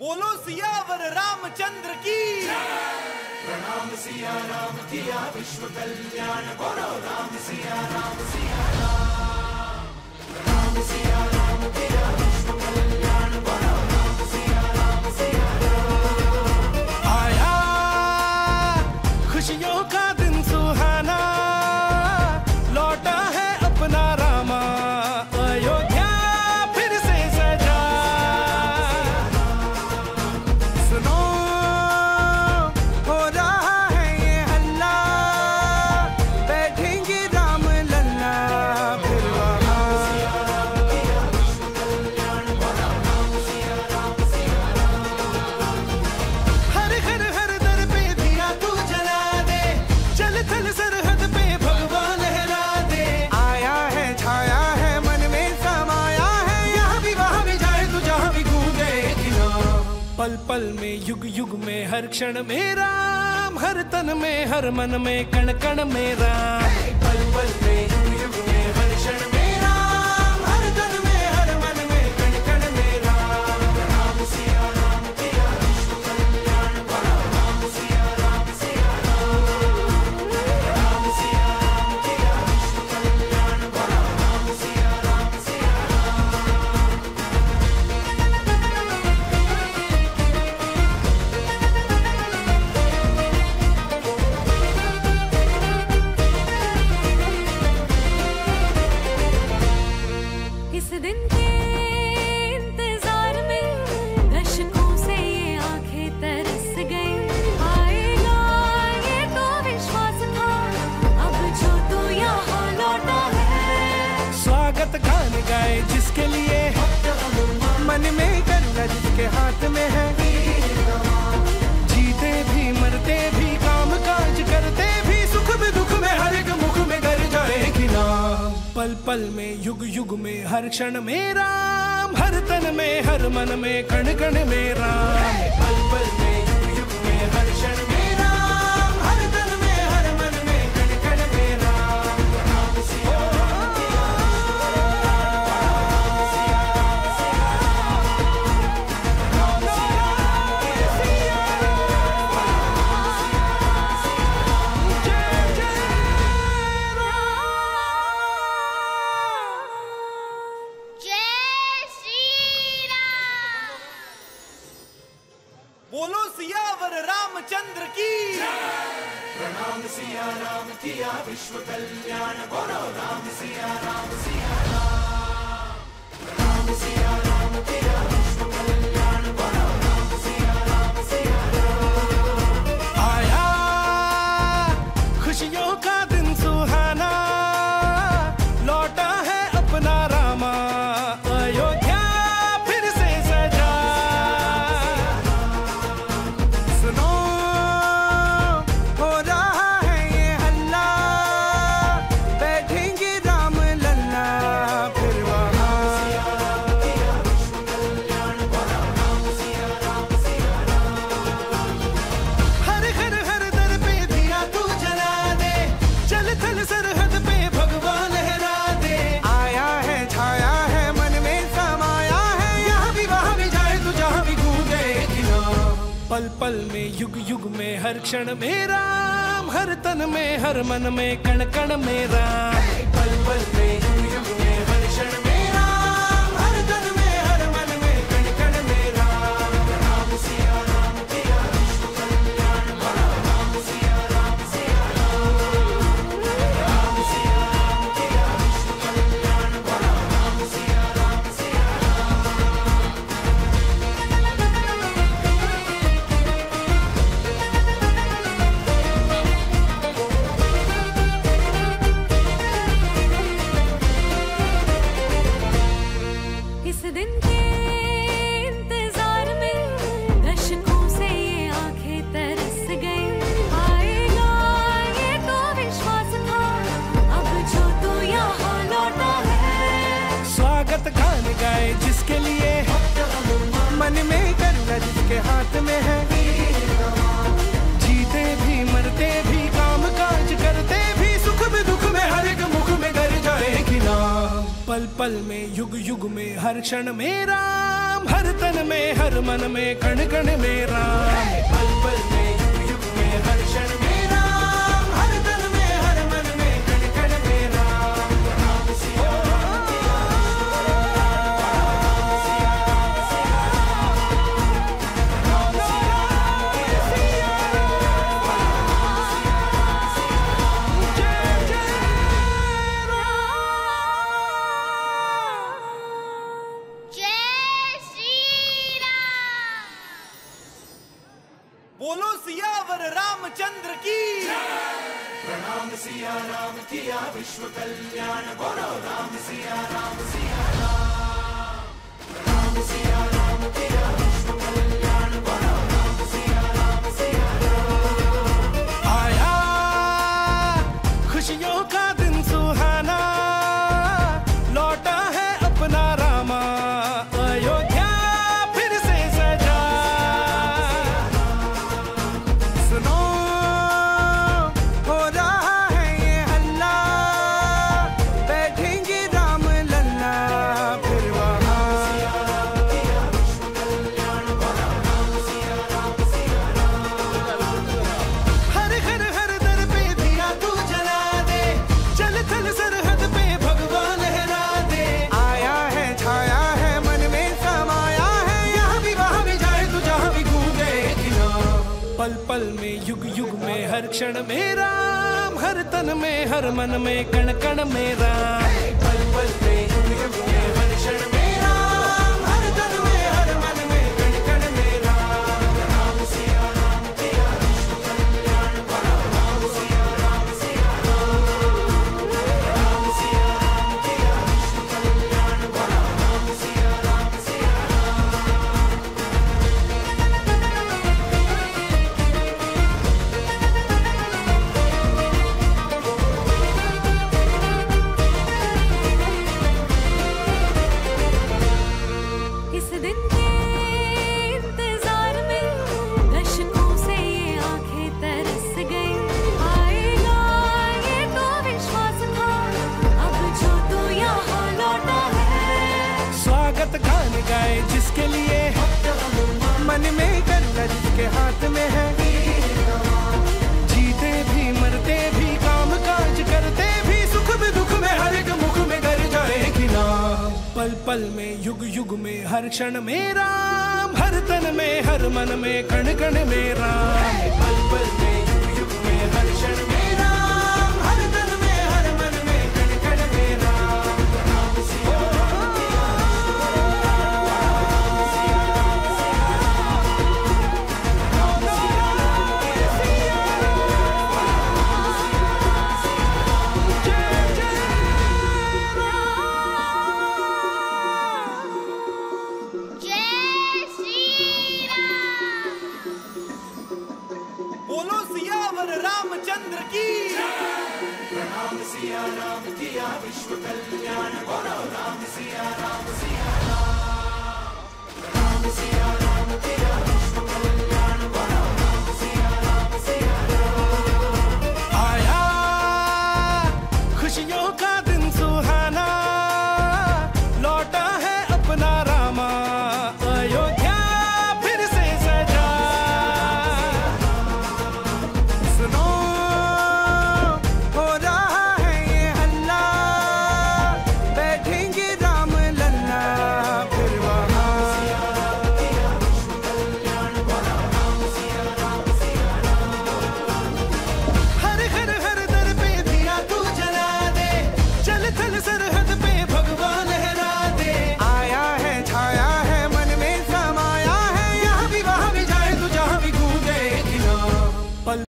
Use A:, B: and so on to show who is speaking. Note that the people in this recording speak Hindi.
A: बोलो सियावर रामचंद्र की।
B: प्रणाम सिया राम, किया विश्व कल्याण। बोलो राम सिया राम सिया राम। राम सिया राम, किया
C: पल में, युग युग में, हर क्षण में राम, हर तन में, हर मन में, कण कण में राम। पल पल हाथ में है जीते भी, मरते भी काम काज करते भी, सुख में, दुख में, हर एक मुख में कर जाएगी नाम। पल पल में, युग युग में, हर क्षण में राम। हर तन में, हर मन में, कण कण में राम। पल पल में
A: सियावर रामचंद्र की।
B: प्रणाम सिया राम किया विश्व कल्याण। बोलो राम सिया राम सिया
C: पल में, युग युग में, हर क्षण में राम, हर तन में, हर मन में, कण कण में राम। पल पल गलत गान गाए जिसके लिए मन में करना जिसके हाथ में है। जीते भी, मरते भी, काम काज करते भी, सुख में, दुख में, हर एक मुख में कर जाएगी नाम। पल पल में, युग युग में, हर क्षण में राम। हर तन में, हर मन में, कण कण में राम। पल पल में, युग युग में, हर क्षण में
A: बोलो सियावर रामचंद्र की।
B: प्रणाम सिया राम किया विश्व कल्याण। बोलो राम सिया राम सिया राम। राम सिया राम
C: किया हर क्षण में राम, हर तन में, हर मन में, कण कण में राम। पल पल में हर क्षण में। पल में, युग युग में, हर क्षण में राम, हर तन में, हर मन में, कण कण में राम।